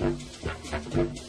Música